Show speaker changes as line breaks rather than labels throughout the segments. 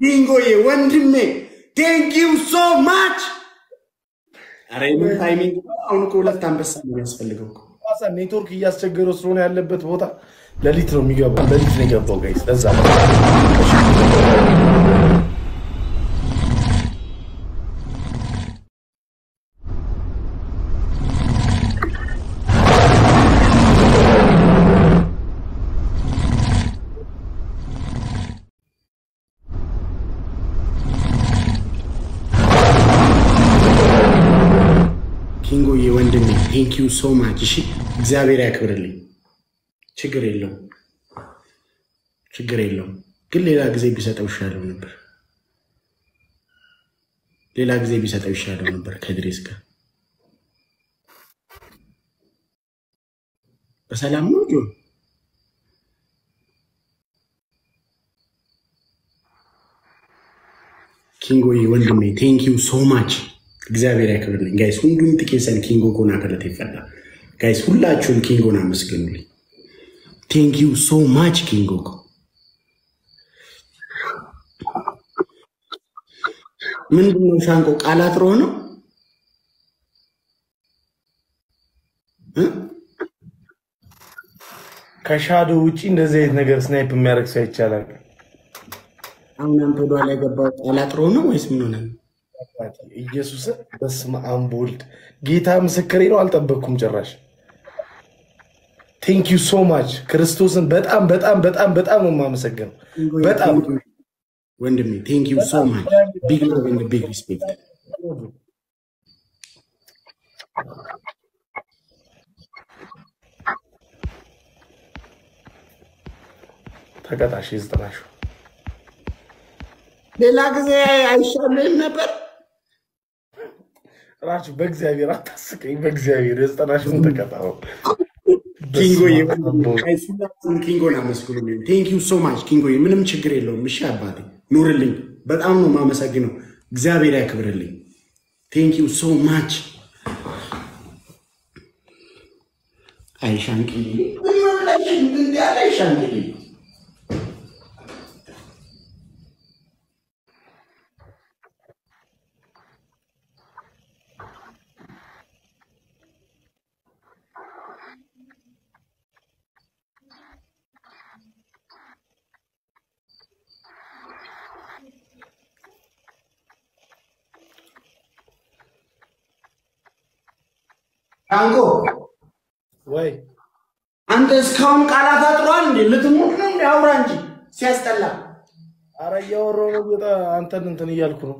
ኪንጎዬ ወንድሜ Thank you so much። ኧረ የምን timing? አሁን እኮ ሁለት አንበሳ ነው የሚያስፈልገው
ኔትወርክ እያስቸገረው ስለሆነ ያለበት ቦታ ሌሊት ነው የሚገባው። ሌሊት ነው የገባው guys። ለዛ ነው
ኪንጎዬ ወንድሜ Thank you so much። እሺ እግዚአብሔር ያክብርልኝ። ችግር የለውም ችግር የለውም። ግን ሌላ ጊዜ ቢሰጠው ይሻለው ነበር። ሌላ ጊዜ ቢሰጠው ይሻለው ነበር ከድሬስ ጋር በሰላም ነው ጆን ኪንጎዬ ወንድሜ Thank you so much እግዚአብሔር ያክብርልኝ. Guys hundumtikeessan ኪንጎ koo naa galateeffadhaa. Guys ሁላችሁም ኪንጎን አመስግኑልኝ። Thank you so much ኪንጎ koo። ምንድነው ሻንቆ? ቃላት ሮ ነው? እ?
ከሻዶ ውጪ እንደዚህ አይነት ነገር snipe የሚያደርግ ሰው ይቻላል።
አሁን አንተ ወደኋላ የገባው ቃላት ሮ ነው ወይስ ምን ሆነ ነው?
ኢየሱስ በስመ አብ ወልድ ጌታ ምስክሬ ነው። አልጠበቅኩም ጭራሽ። Thank you so much ክርስቶስን በጣም በጣም በጣም በጣም ነው የማመሰግነው። በጣም
ወንድሜ Thank you so much big love and big respect
ተቀጣሽ የዘጠናሹ
ሌላ ጊዜ አይሻልም ነበር
ራሱ በእግዚአብሔር አታስቀኝ። በእግዚአብሔር የዘጠናሹን ተቀጣው።
ኪንጎን አመስግኑልኝ። Thank you so much ኪንጎዬ፣ ምንም ችግር የለውም። እሺ አባቴ ኑርልኝ። በጣም ነው የማመሰግነው። እግዚአብሔር ያክብርልኝ። Thank you so much። አይሻንቅዬ ሻንቆ
ወይ
አንተ እስካሁን ቃላት አጥሯል እንዴ? ልትሞት ነው እንዴ? አውራ እንጂ ሲያስጠላ።
አረ እያወራሁ ነው። ጌታ አንተን እንትን እያልኩ ነው።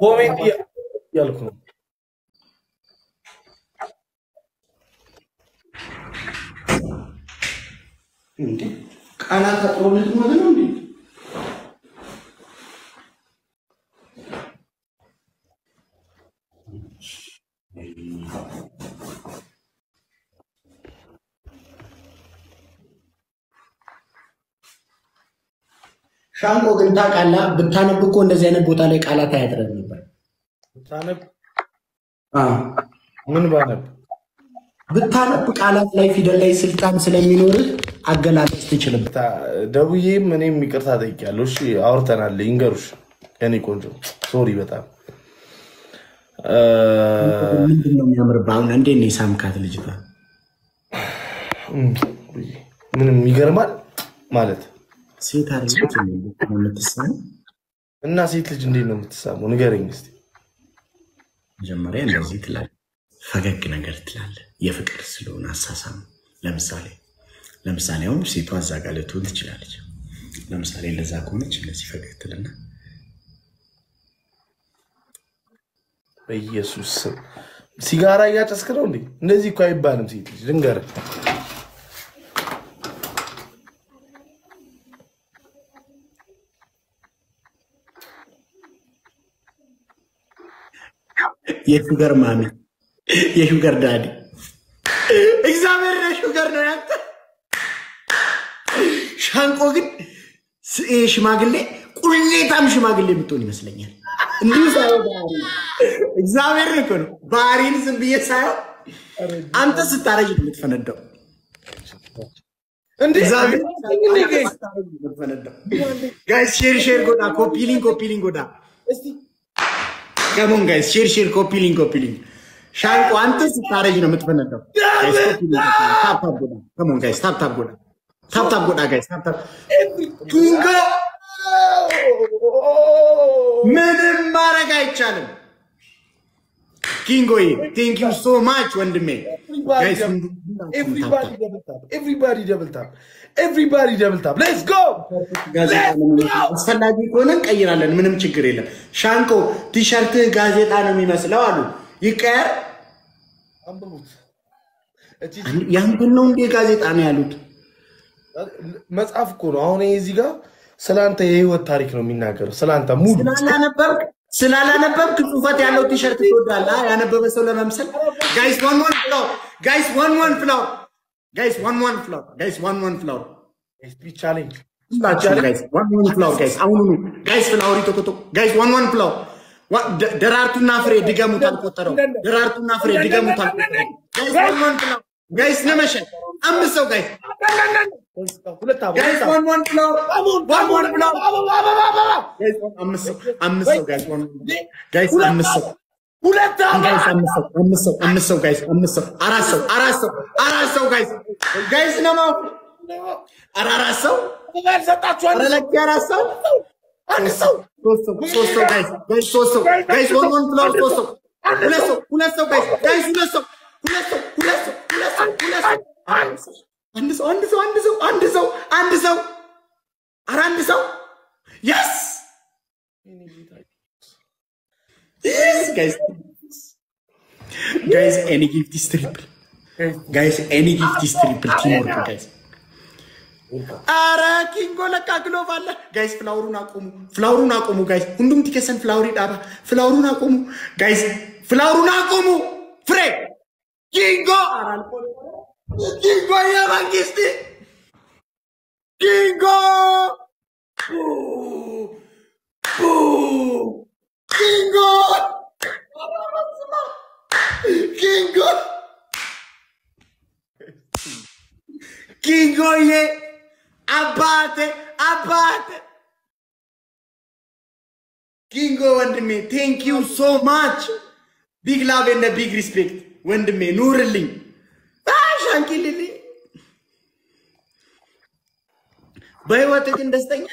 comment እያ- እያልኩ ነው።
እንዴ ቃላት አጥሮ ልትሞት ነው እንዴ? ሻንቆ ግን ታውቃለህ፣ ብታነብ እኮ እንደዚህ አይነት ቦታ ላይ ቃላት አያጥረን ነበር።
ታነብ
አዎ
ምን ባነብ
ብታነብ ቃላት ላይ ፊደል ላይ ስልጣን ስለሚኖርህ አገላለጽ ትችልበት።
ታ- ደውዬም እኔም ይቅርታ ጠይቄያለሁ። እሺ አውርተናል። ይንገሩሽ የኔ ቆንጆ ሶሪ በጣም
ምንድን ነው የሚያምርብህ? አሁን እንዴት ነው የሳምካት ልጅቷ?
ምንም ይገርማል ማለት
ሴት አለች የምትሳም
እና ሴት ልጅ እንዴት ነው የምትሳመው? ንገረኝ እስኪ።
መጀመሪያ እንደዚህ ትላለህ፣ ፈገግ ነገር ትላለህ። የፍቅር ስለሆነ አሳሳም ለምሳሌ ለምሳሌ አሁን ሴቷ እዛ ጋር ልትሆን ትችላለች። ለምሳሌ እንደዛ ከሆነች እንደዚህ ፈገግ ትልና
በኢየሱስ ስም ሲጋራ እያጨስክ ነው እንዴ? እንደዚህ እኮ አይባልም። ሴት ልጅ ልንገርህ፣
የሹገር ማሚ የሹገር ዳዲ እግዚአብሔር ሹገር ነው ያንተ። ሻንቆ ግን ሽማግሌ ቁሌታም ሽማግሌ የምትሆን ይመስለኛል። እንዲሁ ሳይሆን ባህሪ እግዚአብሔር እኮ ነው። ባህሪን ዝም ብዬ ሳየው አንተ ስታረጅ የምትፈነዳው።
እንዴ?
እግዚአብሔር
እንዴ guys?
Guys share share godhaa copy link copy link godhaa።
እስቲ
come on guys share share copy link copy link። ሻንቆ አንተ ስታረጅ ነው የምትፈነዳው። Tap tap godhaa come on guys tap tap godhaa። Tap tap godhaa guys tap tap ኪንጎ ምንም ማድረግ አይቻልም። ኪንጎዬ Thank you so much ወንድሜ
everybody double tap everybody double tap let's go
አስፈላጊ ከሆነ እንቀይራለን። ምንም ችግር የለም። ሻንቆ ቲሸርትህ ጋዜጣ ነው የሚመስለው አሉ። ይቀየር። ያንተን ነው እንዴ ጋዜጣ ነው ያሉት?
መጽሐፍ እኮ ነው አሁን እዚህ ጋር ስለአንተ የህይወት ታሪክ ነው የሚናገረው። ስለአንተ ሙሉ
ስላላነበብክ ስላላነበብክ ጽሁፈት ያለው ቲሸርት ትወዳለህ? ያነበበ ሰው ለመምሰል guys one one flower guys one one flower guys one one flower guys one
one flower
challenge guys one one flower guys አሁኑኑ guys flower ይተቆጦ guys one one flower one- ደ- ደራርቱና ፍሬ ድገሙት አልቆጠረው ደራርቱና ፍሬ ድገሙት አልቆጠረው guys one one
flower guys nama
shan አምስት ሰው guys
ሁለት
ሰው guys ሁለት ሰው አንድ ሰው አንድ ሰው አንድ ሰው አንድ ሰው አንድ ሰው ኧረ አንድ ሰው yes. Guys, any gift is triple. Guys, any gift is triple. Teamwork, guys. አረ ኪንጎ ለካ glove አለ guys። flower ኡን አቆሙ፣ flower ኡን አቆሙ guys። Hundumtikeessan flower ii dhaabaa flower ኡን አቆሙ guys፣ flower ኡን አቆሙ። ፍሬ ኪንጎ ኪንጎ የመንግስት ኪንጎ ኪንጎ ኪንጎ ኪንጎዬ አባቴ አባቴ ኪንጎ ወንድሜ thank you so much big love እና big respect ወንድሜ ኑርልኝ። ሻንኪልልኝ በህይወት ግን ደስተኛ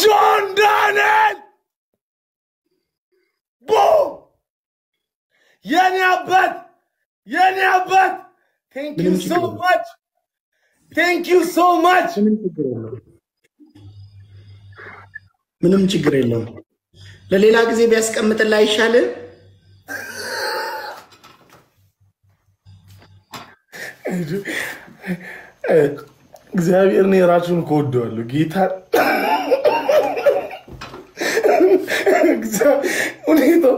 ጆን ዳንኤል ቦ የኔ አባት የኔ አባት Thank
you
so
ችግር የለም።
much thank you so much
ምንም ችግር የለውም። ምንም ችግር የለውም። ለሌላ ጊዜ ቢያስቀምጥልህ አይሻልም?
እግዚአብሔር እኔ ራሱን ከወደዋለሁ ጌታ ሁኔታው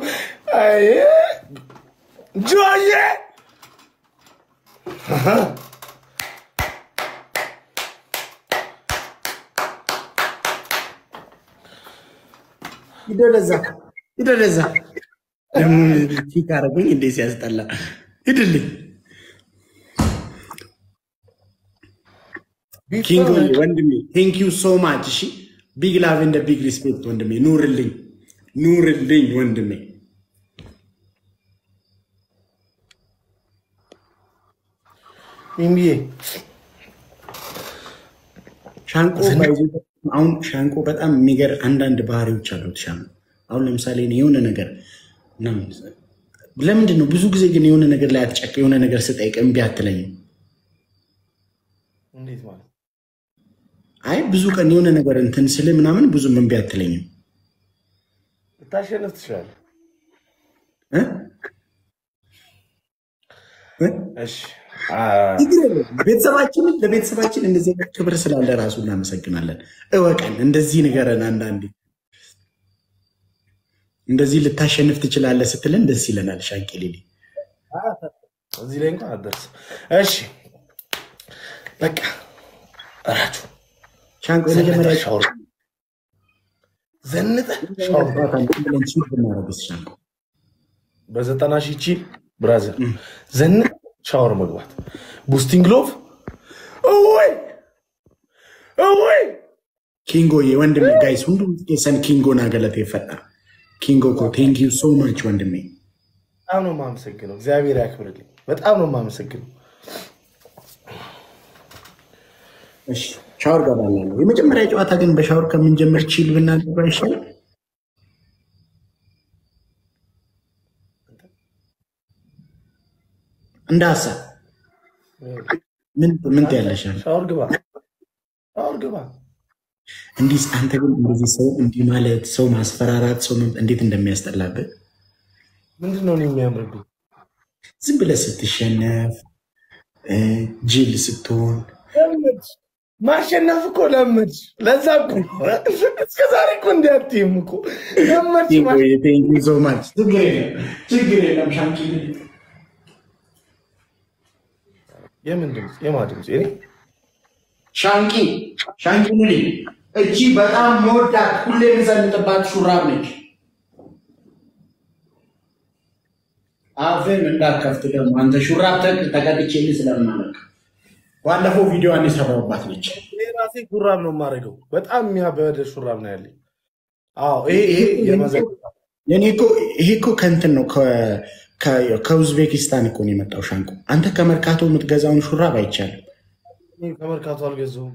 ጆዬ
ወደዛ። ደግሞ አደረገኝ እንዴ ሲያስጠላ። ሂድልኝ ኪንጎ ወንድሜ፣ thank you so much። እሺ big love and big respect ወንድሜ፣ ኑርልኝ፣ ኑርልኝ ወንድሜ።
ሚሚዬ
ሻንቆ አሁን ሻንቆ በጣም የሚገር አንዳንድ ባህሪዎች አሉት። ሻንቆ። አሁን ለምሳሌ የሆነ ነገር ለምንድን ነው ብዙ ጊዜ ግን የሆነ ነገር ላይ አትጨቅ የሆነ ነገር ስጠይቅ እምቢ አትለኝም? አይ ብዙ ቀን የሆነ ነገር እንትን ስል ምናምን ብዙም እምቢ አትለኝም።
ልታሸንፍ ትችላለህ
እ? እ?
እሺ አ፣
ችግር የለውም። ቤተሰባችን ለቤተሰባችን እንደዚህ ክብር ስላለ ራሱ እናመሰግናለን። እወቀን፣ እንደዚህ ንገረን። አንዳንዴ እንደዚህ ልታሸንፍ ትችላለህ ስትለን ደስ ይለናል። ሻንቄ ሌሊ
እዚህ ላይ እንኳን አትደርስም እሺ በቃ እራችሁ
ሻንቆ
ዘንጠህ
የመጀመሪያ
ሻወር ዘንጠህ ሻወር በዘጠና ሺህ ቺ ብራዘር ዘንጠህ ሻወር መግባት ቡስቲንግ ሎቭ እወይ እወይ
ኪንጎ የወንድሜ ጋይስ ሁንዱም የሰን ኪንጎን አገለት የፈጠር ኪንጎ እኮ ቴንክ ዩ ሶ ማች ወንድሜ።
በጣም ነው የማመሰግነው። እግዚአብሔር ያክብርልኝ። በጣም ነው የማመሰግነው።
እሺ ሻወር ገባላለሁ። የመጀመሪያ ጨዋታ ግን በሻወር ከምንጀምር ቺል ብናደርገው አይሻልም? እንደ ሀሳብ። ምን ምን ትያለሻል?
ሻወር ግባ፣ ሻወር ግባ።
እንዲህ አንተ ግን እንደዚህ ሰው እንዲህ ማለት ሰው ማስፈራራት ሰው እንዴት እንደሚያስጠላብህ?
ምንድን ነው እኔ የሚያምርብኝ?
ዝም ብለህ ስትሸነፍ እ ጅል ስትሆን።
ማሸነፍ እኮ ለመድ። ለዛ እኮ እስከ ዛሬ እኮ እንዲያትም እኮ። ለመድ
ሶ ማች ችግር የለም ችግር የለም
የምን ድምፅ? የማ ድምፅ? እኔ
ሻንቂ ሻንቂ ሙሊ እቺ በጣም መወዳት ሁሌ የምዘንጥባት ሹራብ ነች። አፍን እንዳከፍት ደግሞ አንተ ሹራብ ተቅ- ተቀድቼ ል ስለማለቅ ባለፈው ቪዲዮዋን የሰራሁባት ነች።
ራሴ ሹራብ ነው የማደርገው። በጣም የሚያበደ ሹራብ ነው ያለኝ። አዎ ይሄ
እኮ ይሄ እኮ ከእንትን ነው ከኡዝቤኪስታን እኮ ነው የመጣው ሻንቆ። አንተ ከመርካቶ የምትገዛውን ሹራብ አይቻልም።
ከመርካቶ አልገዛሁም።